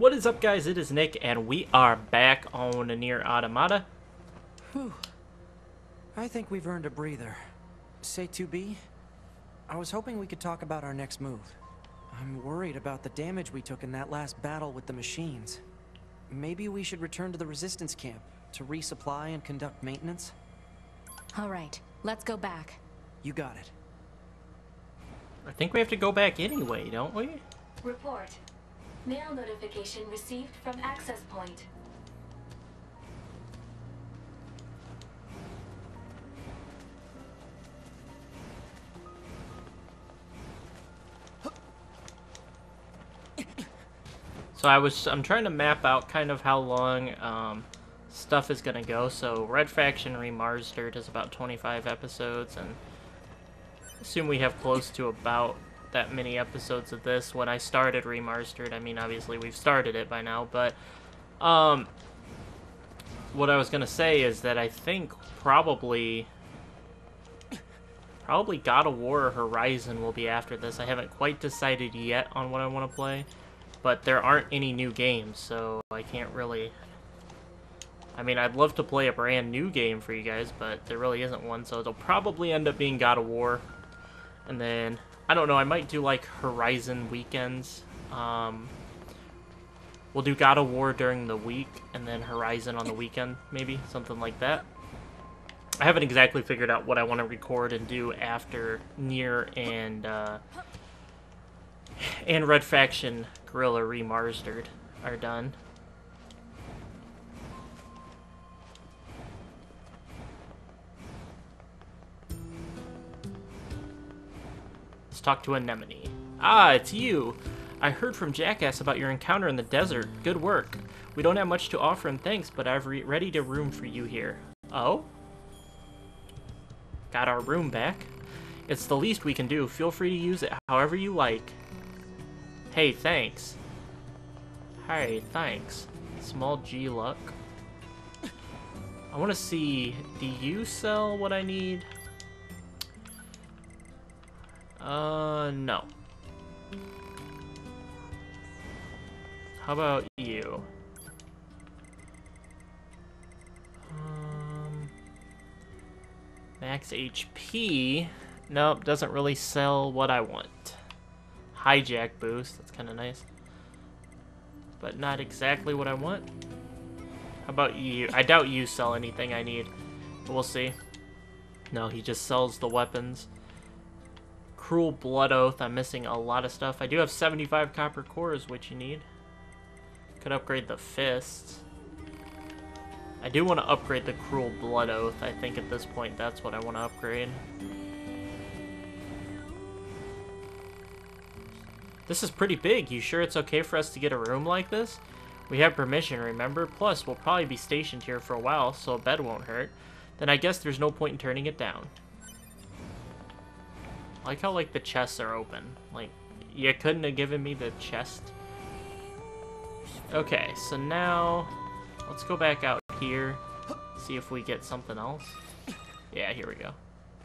What is up, guys? It is Nick, and we are back on Nier Automata. Whew. I think we've earned a breather. Say 2B? I was hoping we could talk about our next move. I'm worried about the damage we took in that last battle with the machines. Maybe we should return to the resistance camp to resupply and conduct maintenance? All right, let's go back. You got it. I think we have to go back anyway, don't we? Report. Mail notification received from access point. So I was I'm trying to map out kind of how long um, stuff is gonna go. So Red Faction Remastered is about 25 episodes, and assume we have close to about that many episodes of this. When I started Remastered, I mean obviously we've started it by now, but um, what I was gonna say is that I think probably probably God of War Horizon will be after this. I haven't quite decided yet on what I want to play but there aren't any new games, so I can't really... I mean, I'd love to play a brand new game for you guys, but there really isn't one, so it'll probably end up being God of War. And then, I don't know, I might do, like, Horizon weekends. Um, we'll do God of War during the week, and then Horizon on the weekend, maybe, something like that. I haven't exactly figured out what I want to record and do after Nier and, uh, and Red Faction Guerrilla Remastered are done. Let's talk to Anemone. Ah, it's you! I heard from Jackass about your encounter in the desert. Good work. We don't have much to offer in thanks, but I've re readied a room for you here. Oh? Got our room back? It's the least we can do. Feel free to use it however you like. Hey, thanks. Hey, thanks. Small G luck. I want to see, do you sell what I need? Uh, no. How about you? Um, max HP. Nope, doesn't really sell what I want. Hijack boost, that's kind of nice. But not exactly what I want. How about you? I doubt you sell anything I need. We'll see. No, he just sells the weapons. Cruel Blood Oath, I'm missing a lot of stuff. I do have 75 copper cores, which you need. Could upgrade the fists. I do want to upgrade the Cruel Blood Oath. I think at this point that's what I want to upgrade. This is pretty big. You sure it's okay for us to get a room like this? We have permission, remember? Plus, we'll probably be stationed here for a while, so a bed won't hurt. Then I guess there's no point in turning it down. I like how, like, the chests are open. Like, you couldn't have given me the chest? Okay, so now... Let's go back out here. See if we get something else. Yeah, here we go.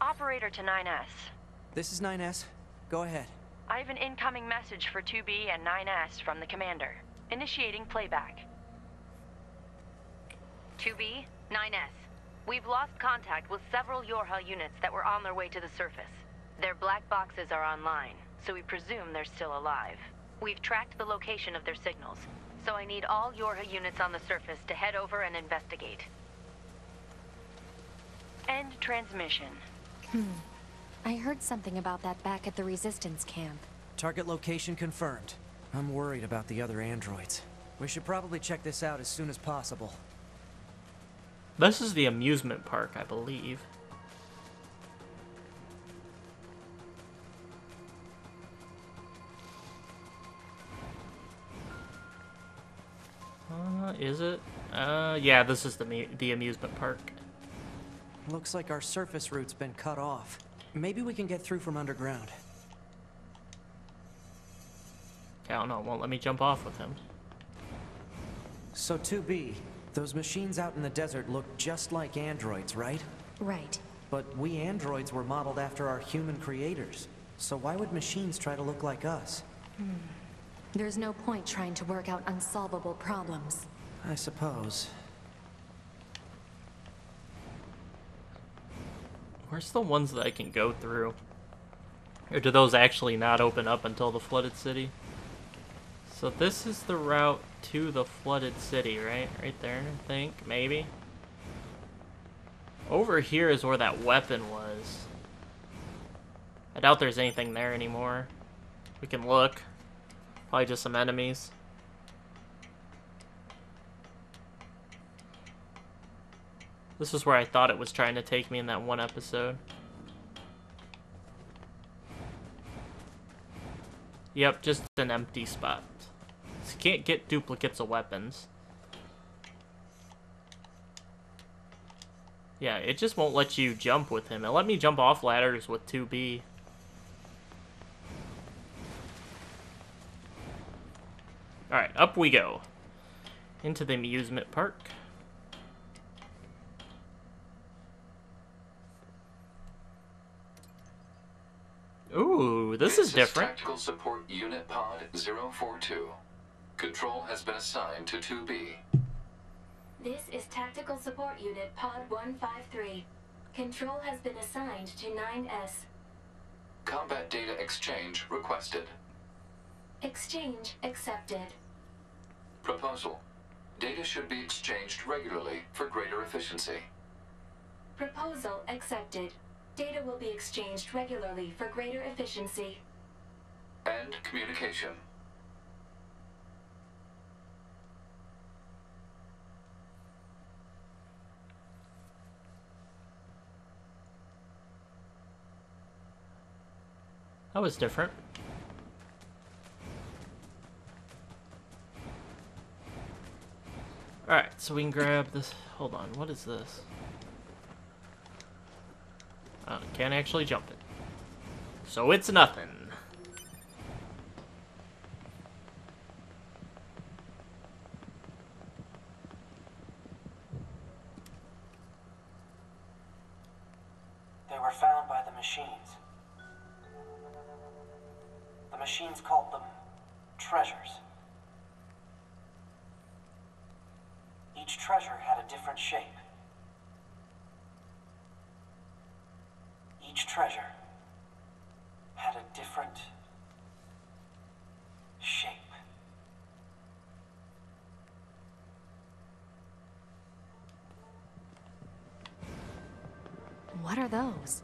Operator to 9S. This is 9S. Go ahead. I have an incoming message for 2B and 9S from the commander. Initiating playback. 2B, 9S. We've lost contact with several Yorha units that were on their way to the surface. Their black boxes are online, so we presume they're still alive. We've tracked the location of their signals, so I need all Yorha units on the surface to head over and investigate. End transmission. Hmm. I heard something about that back at the Resistance camp. Target location confirmed. I'm worried about the other androids. We should probably check this out as soon as possible. This is the amusement park, I believe. Uh, is it? Uh, yeah, this is the the amusement park. Looks like our surface route's been cut off. Maybe we can get through from underground. I don't know, won't let me jump off with him. So 2B, those machines out in the desert look just like androids, right? Right. But we androids were modeled after our human creators. So why would machines try to look like us? Hmm. There's no point trying to work out unsolvable problems. I suppose. Where's the ones that I can go through? Or do those actually not open up until the flooded city? So this is the route to the flooded city, right? Right there, I think, maybe. Over here is where that weapon was. I doubt there's anything there anymore. We can look. Probably just some enemies. This is where I thought it was trying to take me in that one episode. Yep, just an empty spot. So you can't get duplicates of weapons. Yeah, it just won't let you jump with him. It let me jump off ladders with 2B. Alright, up we go. Into the amusement park. Ooh, this is different. Tactical Support Unit Pod 042. Control has been assigned to 2B. This is Tactical Support Unit Pod 153. Control has been assigned to 9S. Combat data exchange requested. Exchange accepted. Proposal. Data should be exchanged regularly for greater efficiency. Proposal accepted. Data will be exchanged regularly for greater efficiency. End communication. That was different. Alright, so we can grab this. Hold on, what is this? Oh, can't actually jump it. So it's nothing. They were found by the machines. The machines called them treasures. Each treasure had a different shape. Treasure had a different shape. What are those?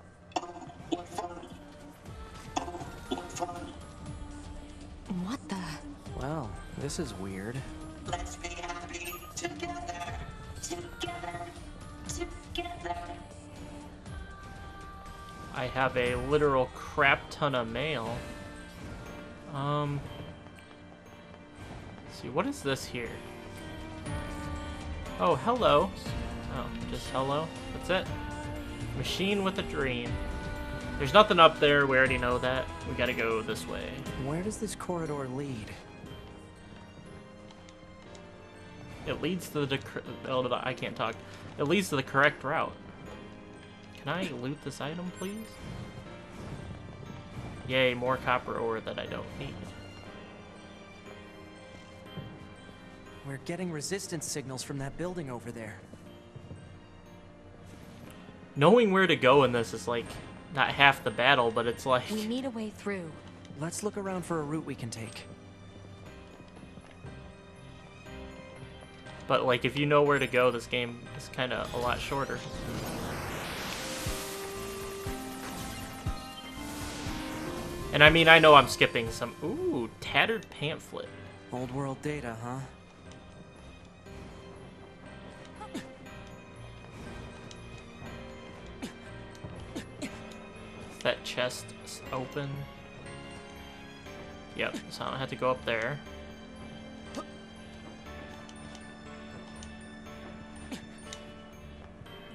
What the? Well, this is weird. I have a literal crap ton of mail. Um. let's see, what is this here? Oh, hello. Oh, just hello. That's it. Machine with a dream. There's nothing up there. We already know that. We gotta go this way. Where does this corridor lead? It leads to the. Oh, I can't talk. It leads to the correct route. Can I loot this item, please? Yay, more copper ore that I don't need. We're getting resistance signals from that building over there. Knowing where to go in this is like not half the battle, but it's like We need a way through. Let's look around for a route we can take. but like if you know where to go, this game is kind of a lot shorter. And I mean, I know I'm skipping some. Ooh, tattered pamphlet. Old world data, huh? Is that chest open? Yep, so I don't have to go up there.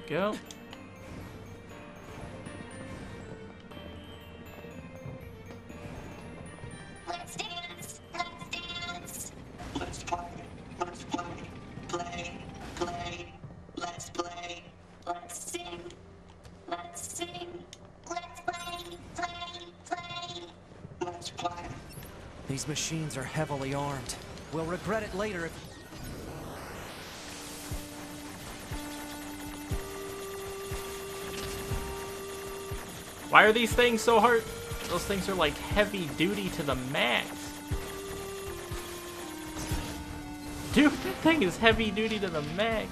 Go. Are heavily armed. We'll regret it later if... Why are these things so hard? Those things are like heavy duty to the max. Dude, that thing is heavy duty to the max.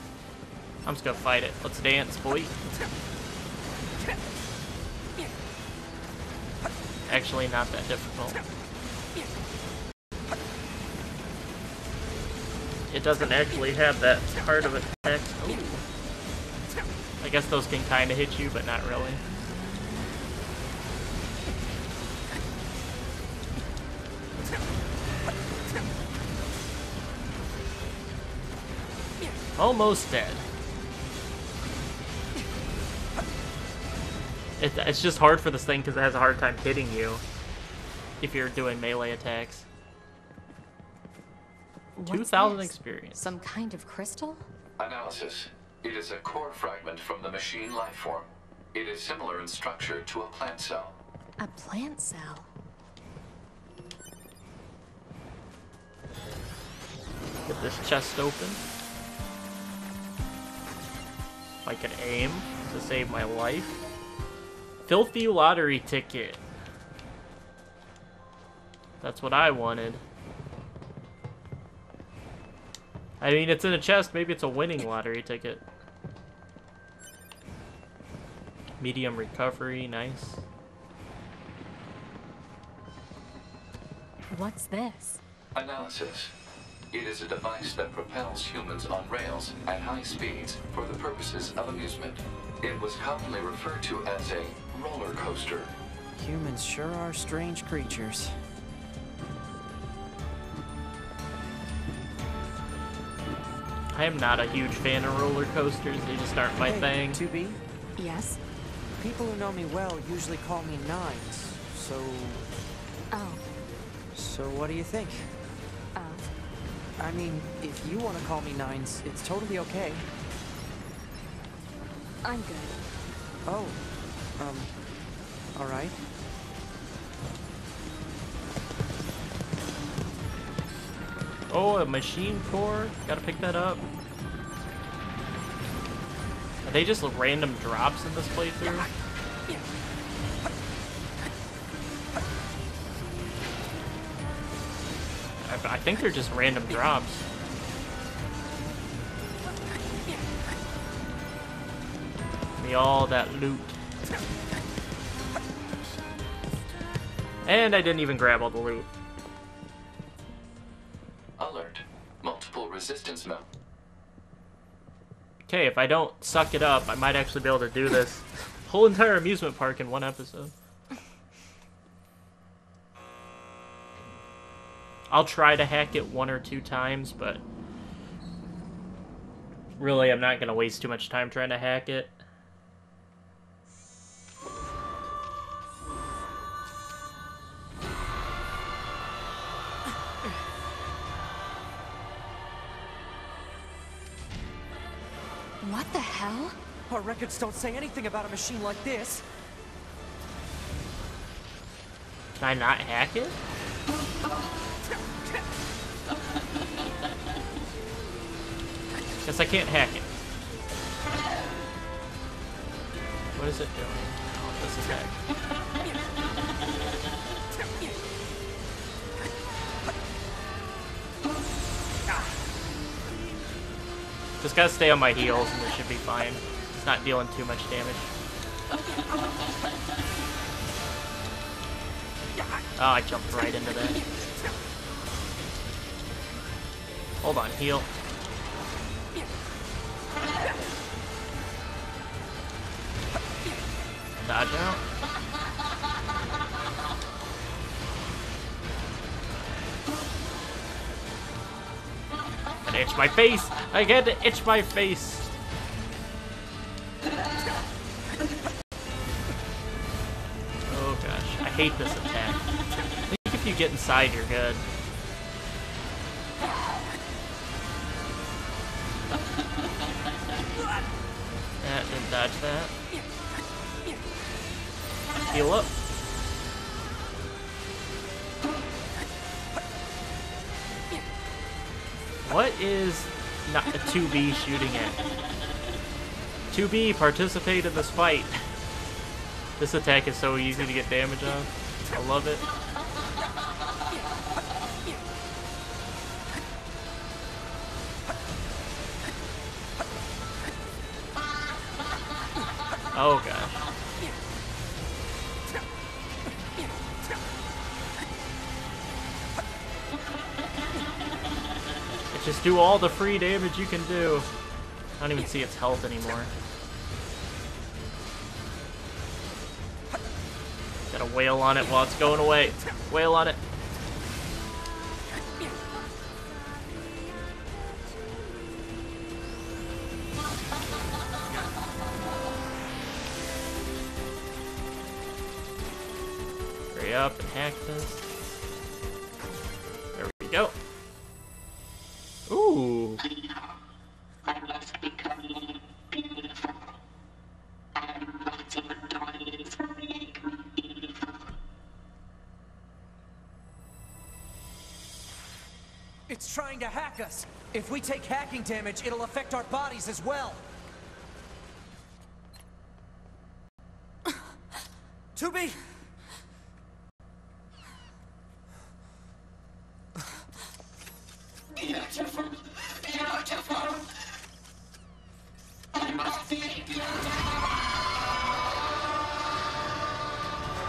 I'm just gonna fight it. Let's dance, boy. Actually, not that difficult. It doesn't actually have that hard of a text. Ooh. I guess those can kind of hit you, but not really. Almost dead. It, it's just hard for this thing because it has a hard time hitting you if you're doing melee attacks. What's 2,000 experience. Some kind of crystal? Analysis. It is a core fragment from the machine life form. It is similar in structure to a plant cell. A plant cell. Get this chest open. If I can aim to save my life. Filthy lottery ticket. That's what I wanted. I mean, it's in a chest. Maybe it's a winning lottery ticket. Medium recovery, nice. What's this? Analysis. It is a device that propels humans on rails at high speeds for the purposes of amusement. It was commonly referred to as a roller coaster. Humans sure are strange creatures. I am not a huge fan of roller coasters. They just aren't my hey, thing. 2B, Yes? people who know me well usually call me Nines. So, Oh, so what do you think? uh, I mean, if you want to call me Nines, it's totally okay. I'm good. Oh, um, all Oh, a machine core. Gotta pick that up. Are they just random drops in this playthrough? I, I think they're just random drops. Me all that loot. And I didn't even grab all the loot. Resistance mel. Okay, if I don't suck it up, I might actually be able to do this whole entire amusement park in one episode. I'll try to hack it one or two times, but really I'm not going to waste too much time trying to hack it. What the hell? Our records don't say anything about a machine like this. Can I not hack it? Guess I can't hack it. What is it doing? Oh, this is hack. Just gotta stay on my heels and this should be fine. It's not dealing too much damage. Oh, I jumped right into that. Hold on, heal. Dodge out. Itch my face! I get to itch my face! Oh gosh, I hate this attack. I think if you get inside, you're good. That didn't dodge that. Heal up. What is not 2B shooting at? 2B, participate in this fight. This attack is so easy to get damage on. I love it. All the free damage you can do. I don't even see its health anymore. Gotta wail on it while it's going away. Wail on it. Hurry up and hack this. There we go. It's trying to hack us. If we take hacking damage, it'll affect our bodies as well. 2B!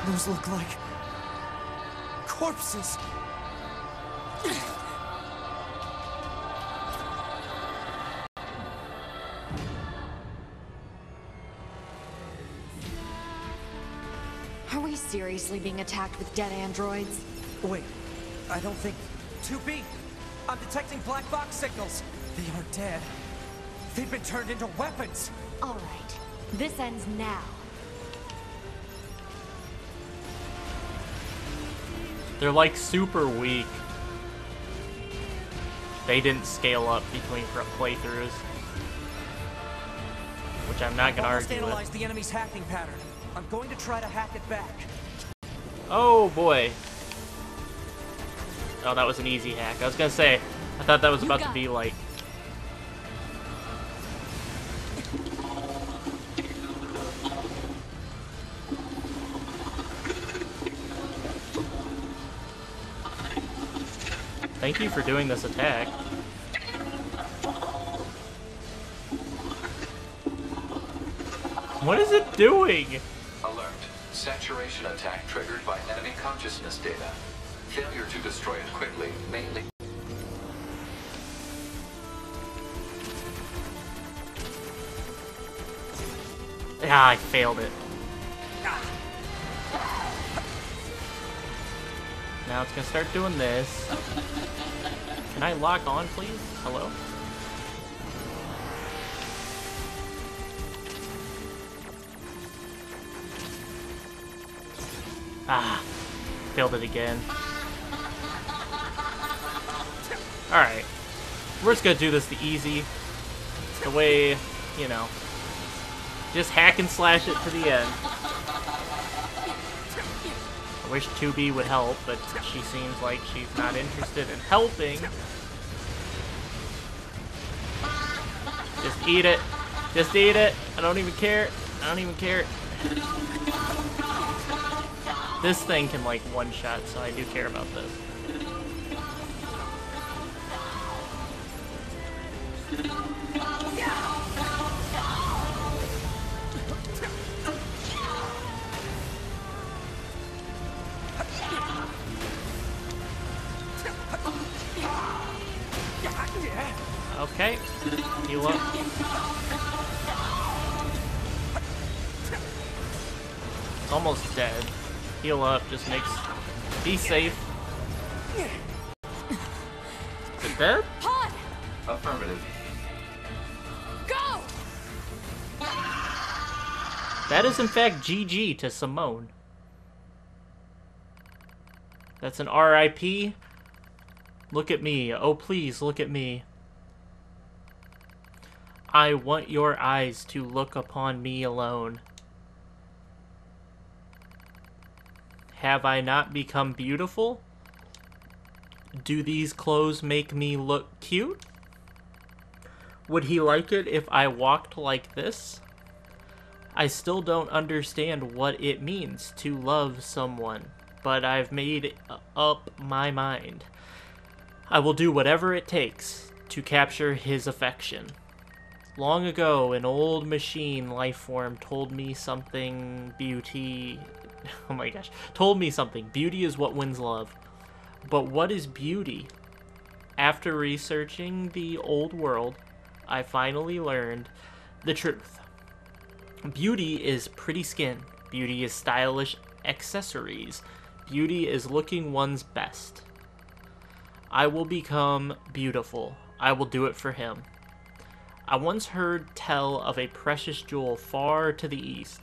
Those look like... corpses. Are we seriously being attacked with dead androids? Wait, I don't think... 2B! I'm detecting black box signals. They aren't dead. They've been turned into weapons. All right. This ends now. They're like super weak. They didn't scale up between playthroughs. Which I'm not gonna Almost argue analyzed with. the enemy's hacking pattern. I'm going to try to hack it back. Oh boy. Oh, that was an easy hack. I was gonna say, I thought that was You about to be like. Thank you for doing this attack. What is it doing? Alert. Saturation attack triggered by enemy consciousness data. Failure to destroy it quickly lead Ah, I failed it. Now it's gonna start doing this. Can I lock on, please? Hello? Ah, failed it again. Alright. We're just gonna do this the easy, the way, you know, just hack and slash it to the end. I wish 2B would help, but she seems like she's not interested in helping. Just eat it. Just eat it. I don't even care. I don't even care. This thing can like one shot, so I do care about this. Almost dead. Heal up just makes... Be safe. Is it dead? Pod! Affirmative. Go! That is in fact GG to Simone. That's an RIP. Look at me. Oh, please, look at me. I want your eyes to look upon me alone. Have I not become beautiful? Do these clothes make me look cute? Would he like it if I walked like this? I still don't understand what it means to love someone, but I've made up my mind. I will do whatever it takes to capture his affection. Long ago, an old machine life form told me something beauty. Oh my gosh. Told me something. Beauty is what wins love. But what is beauty? After researching the old world, I finally learned the truth. Beauty is pretty skin. Beauty is stylish accessories. Beauty is looking one's best. I will become beautiful. I will do it for him. I once heard tell of a precious jewel far to the east.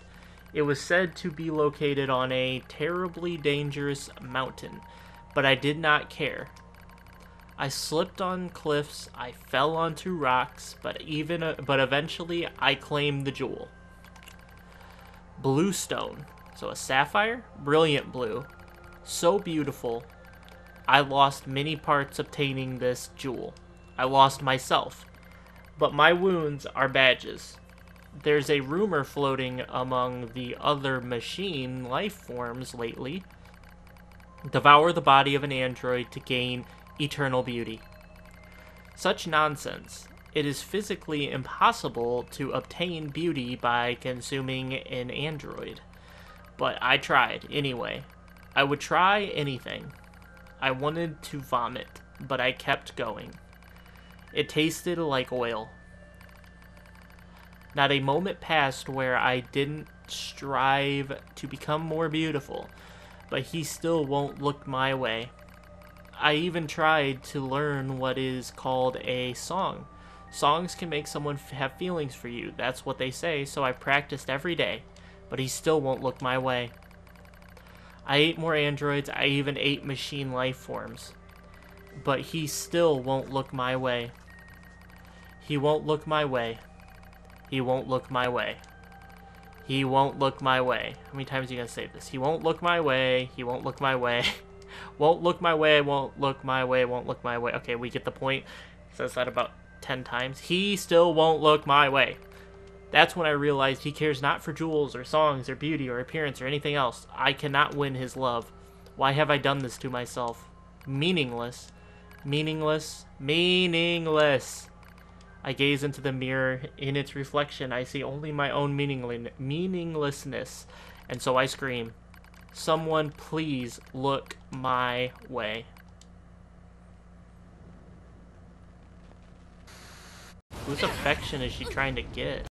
It was said to be located on a terribly dangerous mountain, but I did not care. I slipped on cliffs, I fell onto rocks, but even uh, but eventually I claimed the jewel. Blue stone. So a sapphire, brilliant blue. So beautiful. I lost many parts obtaining this jewel. I lost myself. But my wounds are badges there's a rumor floating among the other machine life forms lately. Devour the body of an android to gain eternal beauty. Such nonsense. It is physically impossible to obtain beauty by consuming an android. But I tried anyway. I would try anything. I wanted to vomit, but I kept going. It tasted like oil. Not a moment passed where I didn't strive to become more beautiful, but he still won't look my way. I even tried to learn what is called a song. Songs can make someone have feelings for you, that's what they say, so I practiced every day, but he still won't look my way. I ate more androids, I even ate machine life forms, but he still won't look my way. He won't look my way. He won't look my way. He won't look my way. How many times are you gonna say this? He won't look my way. He won't look my way. won't look my way. Won't look my way. Won't look my way. Okay, we get the point. Says that about 10 times. He still won't look my way. That's when I realized he cares not for jewels or songs or beauty or appearance or anything else. I cannot win his love. Why have I done this to myself? Meaningless. Meaningless. Meaningless. I gaze into the mirror. In its reflection, I see only my own meaninglessness. And so I scream, Someone please look my way. Whose affection is she trying to get?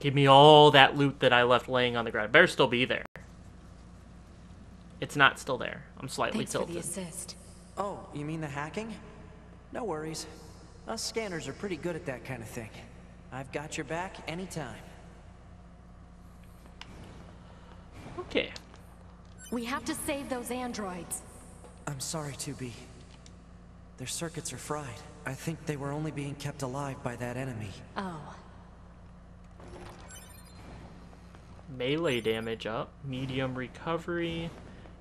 Give me all that loot that I left laying on the ground. Better still be there. It's not still there. I'm slightly Thanks tilted. for the assist. Oh, you mean the hacking? No worries. Us scanners are pretty good at that kind of thing. I've got your back anytime. Okay. We have to save those androids. I'm sorry, 2B. Their circuits are fried. I think they were only being kept alive by that enemy. Oh, Melee damage up. Medium recovery.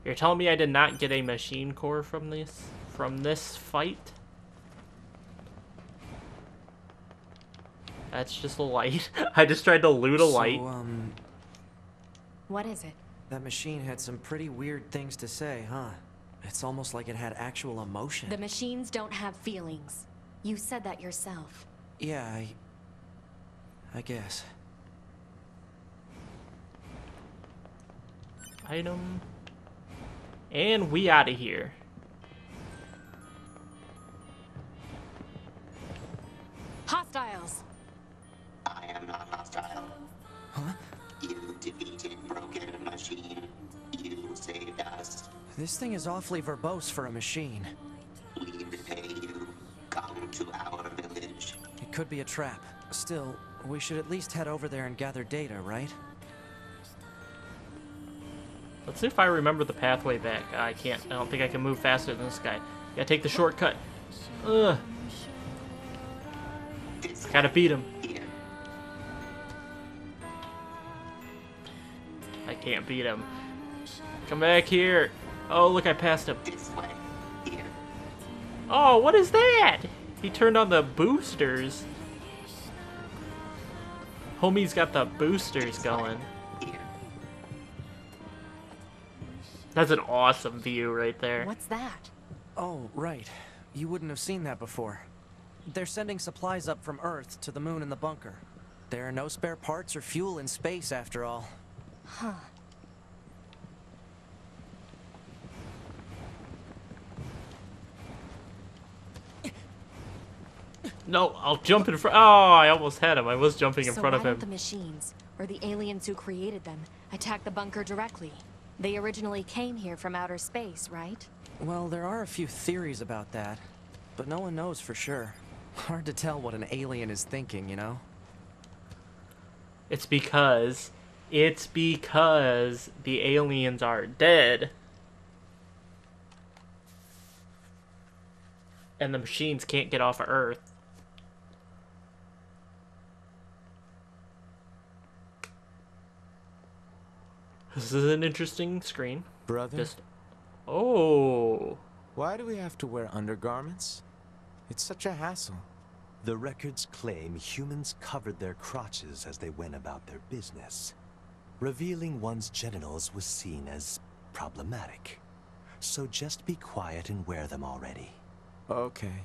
You're telling me I did not get a machine core from this from this fight? That's just a light. I just tried to loot a light. So, um, what is it? that machine had some pretty weird things to say, huh? It's almost like it had actual emotion. The machines don't have feelings. You said that yourself. Yeah, I... I guess. Item. And we out of here. Hostiles! I am not hostile. Huh? You defeated Broken Machine. You saved us. This thing is awfully verbose for a machine. We repay you. Come to our village. It could be a trap. Still, we should at least head over there and gather data, right? Let's see if I remember the pathway back. I can't. I don't think I can move faster than this guy. Gotta take the shortcut. Ugh. Gotta beat him. I can't beat him. Come back here. Oh, look, I passed him. Oh, what is that? He turned on the boosters. Homie's got the boosters going. That's an awesome view right there. What's that? Oh, right. You wouldn't have seen that before. They're sending supplies up from Earth to the moon and the bunker. There are no spare parts or fuel in space, after all. Huh. No, I'll jump in front. Oh, I almost had him. I was jumping in so front why of don't him. the machines, or the aliens who created them, attack the bunker directly? They originally came here from outer space, right? Well, there are a few theories about that, but no one knows for sure. Hard to tell what an alien is thinking, you know? It's because. It's because the aliens are dead. And the machines can't get off of Earth. This is an interesting screen. Brother, Just. Oh. why do we have to wear undergarments? It's such a hassle. The records claim humans covered their crotches as they went about their business. Revealing one's genitals was seen as problematic. So just be quiet and wear them already. Okay,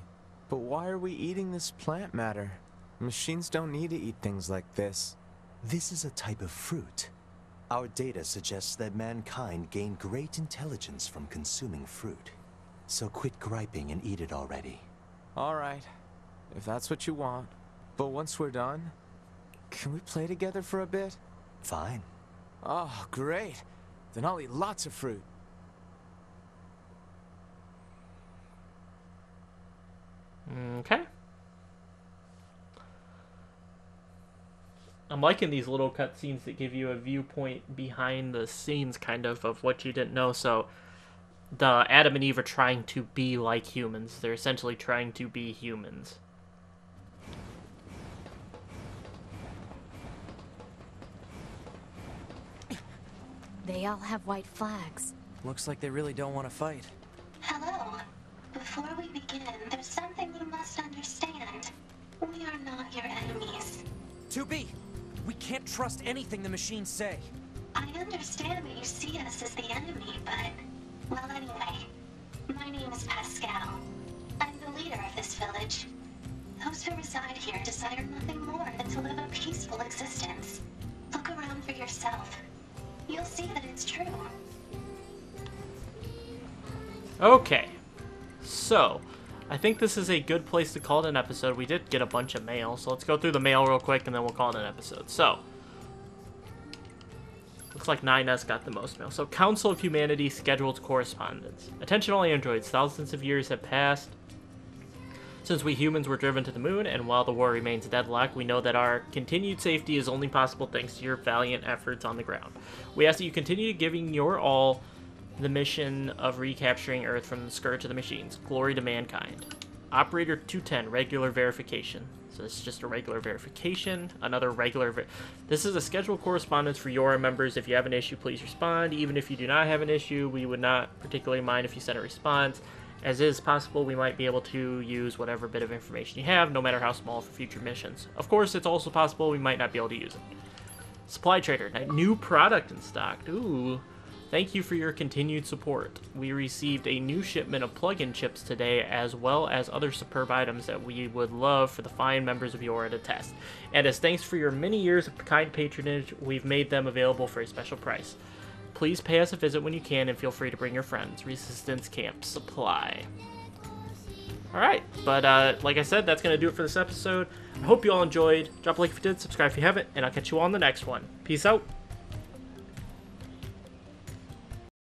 but why are we eating this plant matter? Machines don't need to eat things like this. This is a type of fruit. Our data suggests that mankind gained great intelligence from consuming fruit. So quit griping and eat it already. Alright, if that's what you want. But once we're done, can we play together for a bit? Fine. Oh, great. Then I'll eat lots of fruit. Okay. I'm liking these little cutscenes that give you a viewpoint behind the scenes, kind of, of what you didn't know. So, the Adam and Eve are trying to be like humans. They're essentially trying to be humans. They all have white flags. Looks like they really don't want to fight. Hello. Before we begin, there's something you must understand. We are not your enemies. 2B! We can't trust anything the machines say. I understand that you see us as the enemy, but... Well, anyway. My name is Pascal. I'm the leader of this village. Those who reside here desire nothing more than to live a peaceful existence. Look around for yourself. You'll see that it's true. Okay. So, I think this is a good place to call it an episode. We did get a bunch of mail, so let's go through the mail real quick and then we'll call it an episode. So, looks like 9S got the most mail. So, Council of Humanity scheduled correspondence. Attention all androids, thousands of years have passed since we humans were driven to the moon, and while the war remains deadlocked, we know that our continued safety is only possible thanks to your valiant efforts on the ground. We ask that you continue giving your all the mission of recapturing Earth from the scourge of the machines. Glory to mankind. Operator 210, regular verification. So this is just a regular verification. Another regular. Ver- this is a scheduled correspondence for your members. If you have an issue, please respond. Even if you do not have an issue, we would not particularly mind if you sent a response. As is possible, we might be able to use whatever bit of information you have, no matter how small, for future missions. Of course, it's also possible we might not be able to use it. Supply Trader, new product in stock. Ooh. Thank you for your continued support. We received a new shipment of plug-in chips today, as well as other superb items that we would love for the fine members of YoRHa to test. And as thanks for your many years of kind patronage, we've made them available for a special price. Please pay us a visit when you can, and feel free to bring your friends. Resistance Camp Supply. Alright, but uh, like I said, that's going to do it for this episode. I hope you all enjoyed. Drop a like if you did, subscribe if you haven't, and I'll catch you all on the next one. Peace out.